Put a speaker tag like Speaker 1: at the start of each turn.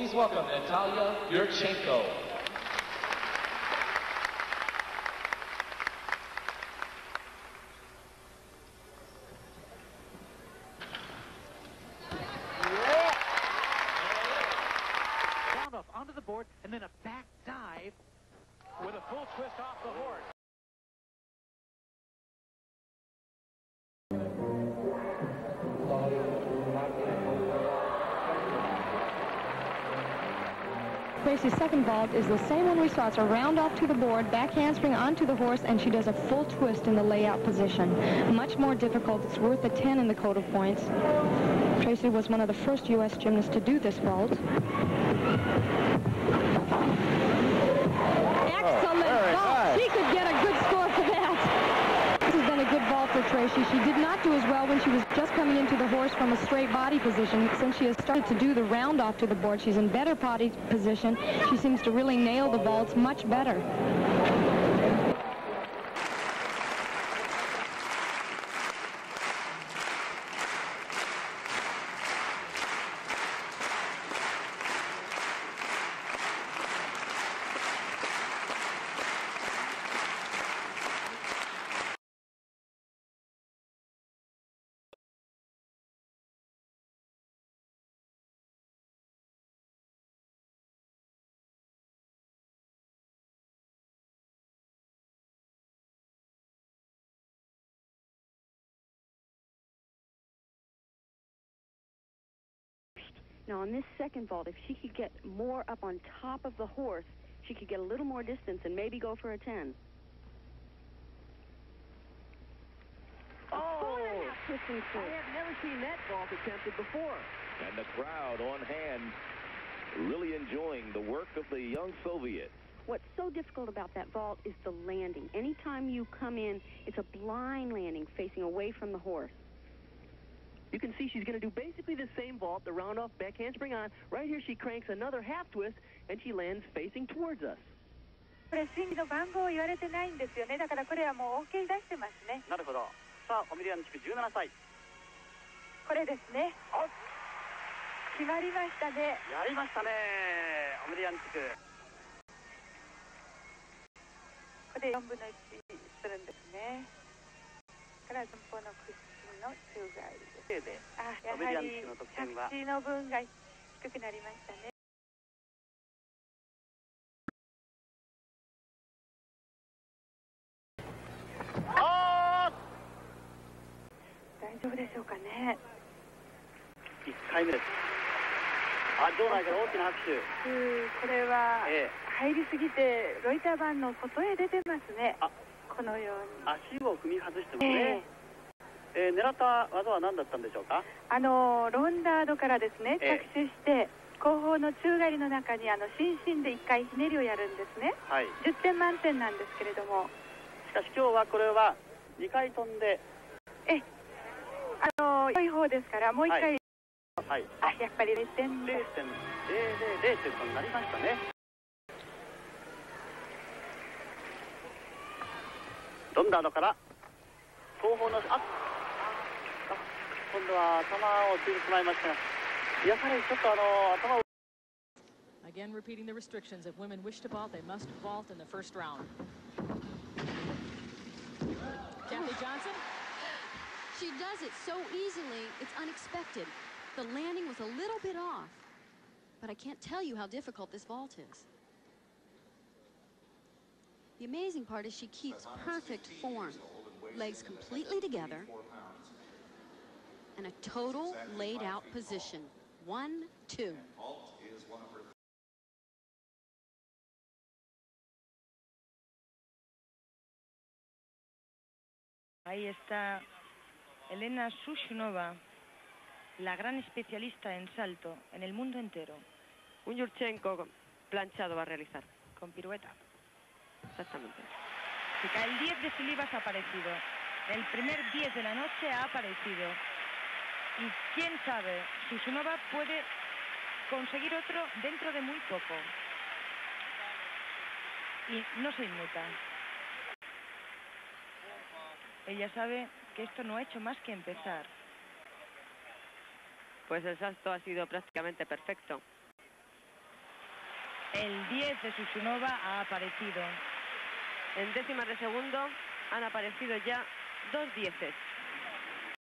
Speaker 1: Please welcome Natalia Yurchenko.
Speaker 2: Round off onto the board, and then a back dive with a full twist off the horse.
Speaker 3: Tracy's second vault is the same one we saw. It's a round off to the board, back handspring onto the horse, and she does a full twist in the layout position. Much more difficult. It's worth a 10 in the code of points. Tracy was one of the first U.S. gymnasts to do this vault. Oh, Excellent
Speaker 4: very
Speaker 3: vault.
Speaker 4: nice.
Speaker 3: She could get a good score for that. This has been a good vault for Tracy. She did not do as well when she was just coming into the horse from a straight body position. Since she has started to do the round off to the board, she's in better body position. She seems to really nail the vaults much better.
Speaker 5: Now on this second vault, if she could get more up on top of the horse, she could get a little more distance and maybe go for a 10.
Speaker 6: Oh!
Speaker 5: Twisting
Speaker 6: I have never seen that vault attempted before.
Speaker 7: And the crowd on hand really enjoying the work of the young Soviet.
Speaker 5: What's so difficult about that vault is the landing. Anytime you come in, it's a blind landing facing away from the horse.
Speaker 6: You can see she's going to do basically the same vault, the round off back handspring on. Right here she cranks another half twist, and she lands facing towards us.
Speaker 8: これスイングの番号を言われてないんですよね。だからこれはもう OK 出してますね。
Speaker 9: なるほど。さあ、オミリアンチク17歳。
Speaker 8: これですね。決まりましたね。
Speaker 9: やりましたね。オミリアンチク。
Speaker 8: これ4分の1するんですね。から前方のクッション。の宙返りで。す
Speaker 9: で、
Speaker 8: あやはり着地の分が低くなりましたね。
Speaker 9: あ
Speaker 8: 大丈夫でしょうかね。
Speaker 9: ー !1 回目です。あ、場内から大きな拍手。
Speaker 8: うんこれは
Speaker 9: ええ。
Speaker 8: 入りすぎてロイター板の外へ出てますね。
Speaker 9: あ。
Speaker 8: このように。
Speaker 9: 足を踏み外してます
Speaker 8: え
Speaker 9: え。ー狙った技は何だったんでしょうか？
Speaker 8: あのロンダードからですね、
Speaker 9: ええ。
Speaker 8: 着手して後方の宙返りの中にあの伸身で1回ひねりをやるんですね。
Speaker 9: はい。
Speaker 8: 10点満点なんですけれども。
Speaker 9: しかし今日はこれは2回飛んで、
Speaker 8: えあの良い方ですからもう1回、
Speaker 9: はい。
Speaker 8: あやっぱり0点。
Speaker 9: 0.000ということになりましたね？ロンダードから後方のああ今度は頭をついてしまいましたがやはりちょっとあの頭を
Speaker 10: Again, repeating the restrictions. If women wish to vault, they must vault in the first round. Kathy Johnson?
Speaker 11: She does it so easily, it's unexpected. The landing was a little bit off, but I can't tell you how difficult this vault is. The amazing part is she keeps perfect form. Legs completely together, and a total laid out position. One, two.
Speaker 12: Ahí está Elena Sushunova, la gran especialista en salto en el mundo entero.
Speaker 13: Un Yurchenko planchado va a realizar.
Speaker 12: Con pirueta.
Speaker 13: Exactamente.
Speaker 12: Chica, el 10 de Silivas ha aparecido. El primer 10 de la noche ha aparecido. Y quién sabe, Sushunova puede conseguir otro dentro de muy poco. Y no se inmuta. Ella sabe que esto no ha hecho más que empezar.
Speaker 13: Pues el salto ha sido prácticamente perfecto.
Speaker 12: El 10 de Susunova ha aparecido.
Speaker 13: En décimas de segundo han aparecido ya dos dieces.